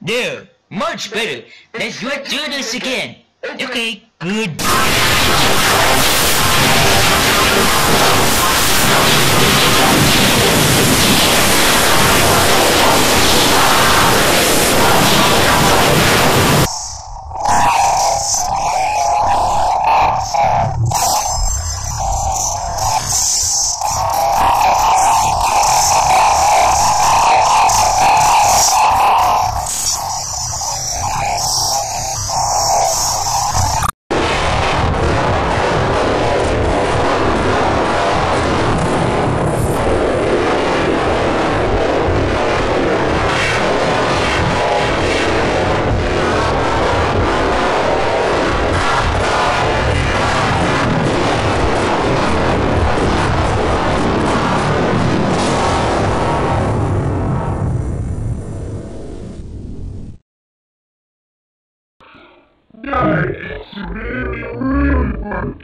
There, much better. Let's do do this again. Okay, good. It's really, really fun.